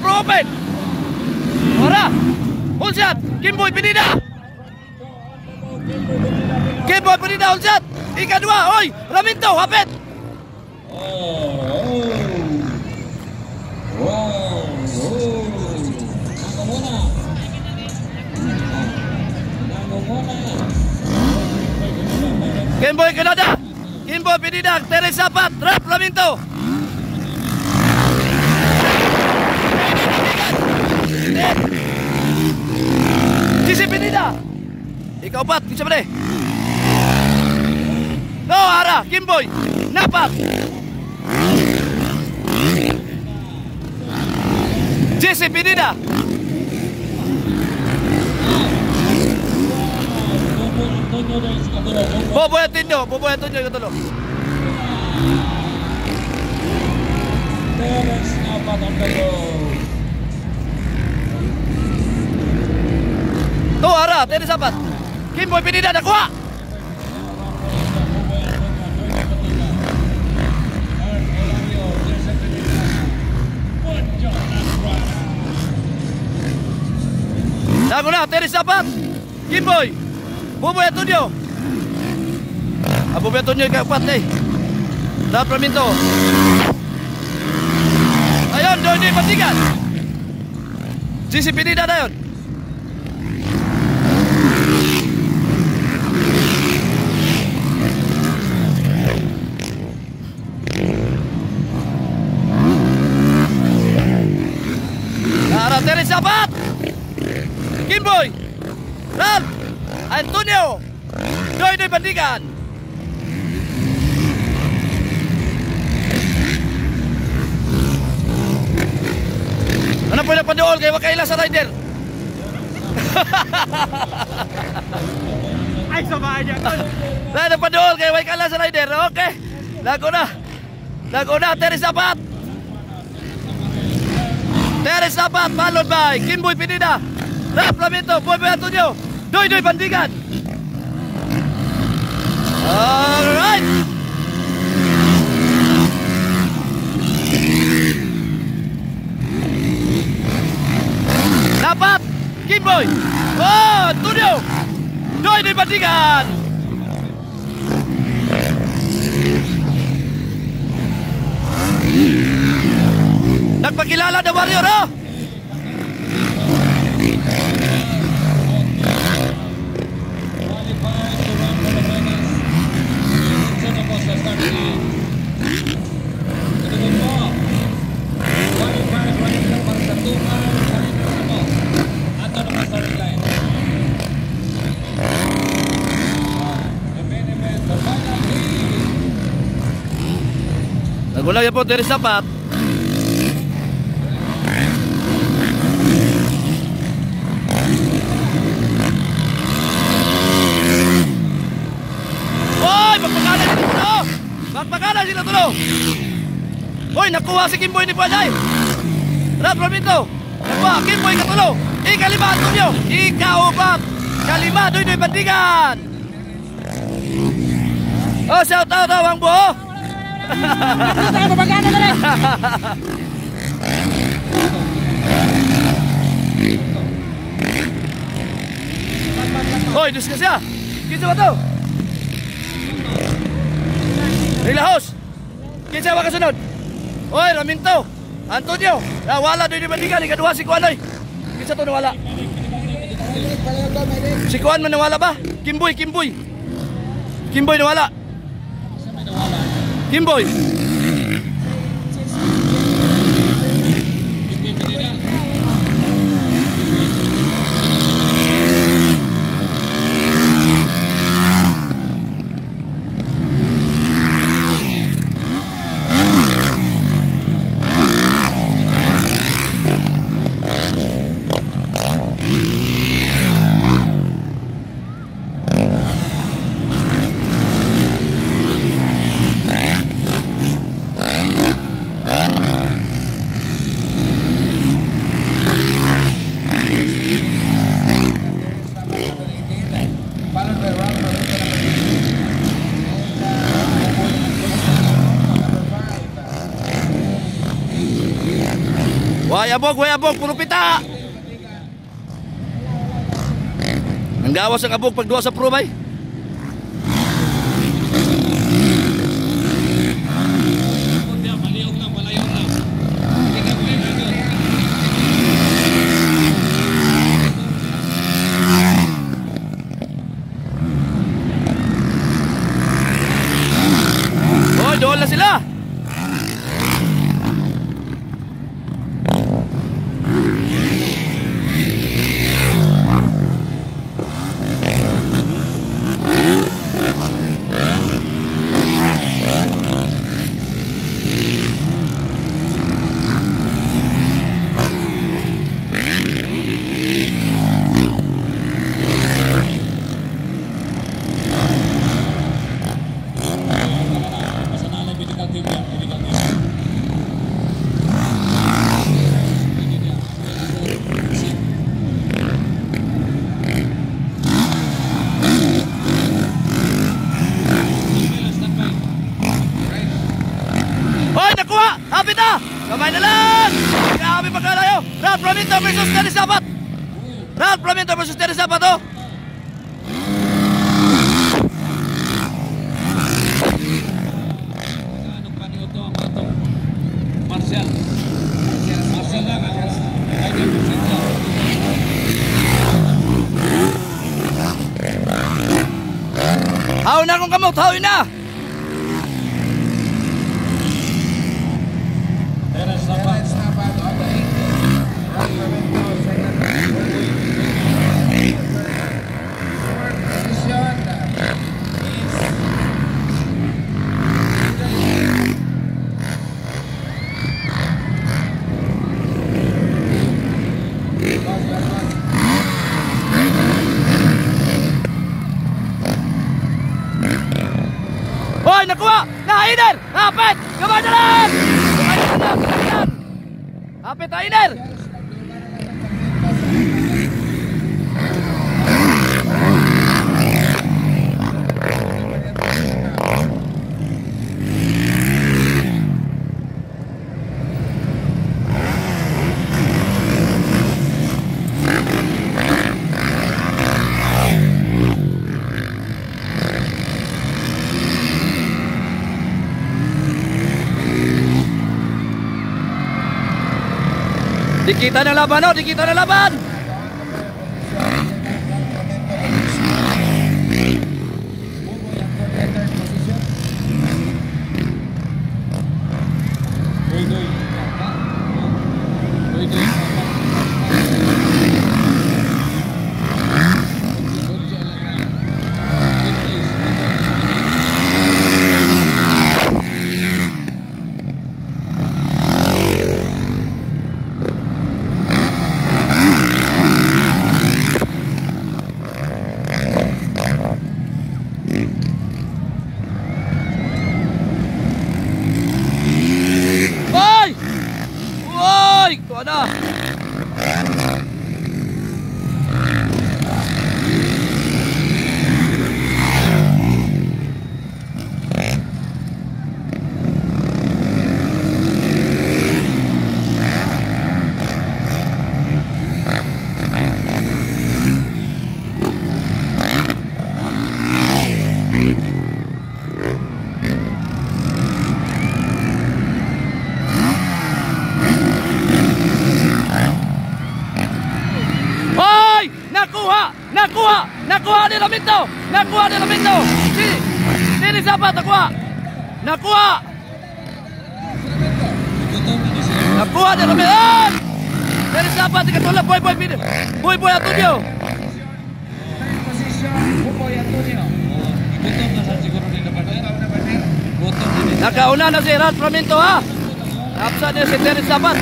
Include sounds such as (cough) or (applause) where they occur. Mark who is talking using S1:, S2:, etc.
S1: pro open. Ora. Shot. Kimboy Pinida. Kimboy Pinida full shot. Ika dua. Oi, Raminto hapit. Kimboy Kanada. Kimboy Pinida. Teres Sapat. Rap Raminto. Sisi Pinida. Ikaw pat, bisa ba No, ara, Kimboy. Napak. Jesse Pinida. Bobo Antonio, Bobo Antonio yung tulo. Tuh ara, tadi sahabat. Kimboy Pinida nakuha. Lago na, Teres dapat. Kimboy. Buboy Antonio. Ah, Buboy Antonio yung kapat eh. Dapat Praminto. Ayun, doon yung patigan. Sisi Pinida na yun. Nara Teres dapat. Kimboy. Ral. Antonio. Doy doy bandigan. Ano po na padool kay Wakaila sa rider? (laughs)
S2: Ay, sama aja.
S1: Nah, na padool kay Wakaila sa rider. Okay. Lago na. Lago na. Teres dapat. Teres dapat. Followed by Kimboy Pinida. Rap Lamento. Boy Boy Antonio. Doy doy bandigan. Alright. Dapat Kimboy. Oh, Antonio. Doy doy bandigan. Nagpakilala na warrior, oh! Nagulang yan po, dari sapat. Hoy, magpakala sila tulo! Magpakala sila tulo! Hoy, nakuha si Kimboy ni Pajay! Rap Ramito! Nakuha, Kimboy katulo! Ikalima, Antonio! Ikaupat! Kalima, doy doy bandigan! Oh, shout out daw ang buo! (laughs) Hoy, dus siya! Kinsa ba? Rilahos! Kinsa ba kasunod? Hoy, Raminto! Antonio! Ah, wala doy di bandigan, ikaduha si Kuan oy! Kinsa to nawala? Si Kuan man nawala ba? Kimboy, Kimboy! Kimboy nawala! Kimboy! Abog, way abog, puro pita. Ang gawas ang abog pag duwa sa pro Terry Sabat, oh!
S2: Ano pa ni Otto ang Otto? Martial. Martial lang. Ay, di, Martial lang.
S1: Haw na akong kamot! Haw na!
S2: Teres Sabat.
S1: Hoy, lang! Kamay na lang! Kamay Dikita na laban, oh! Dikita na laban!
S2: Doy.
S1: Hoy! Hoy! Kuha na! Hoy! Nakuha! Nakuha! Nakuha ni Lamento! Nakuha ni Lamento! Si Sini Sabat nakuha! Nakuha!
S2: Gutom na ni siya.
S1: Nakuha ni Lamento! Sini Sabat ikatulad boy boy boy boy boy Antonio!
S2: Oh, gutom na sa siguro ni Labanan. Gutom na ni
S1: Nakauna na si Ralph Flamento ha! Napsa niya si Terry Sabat!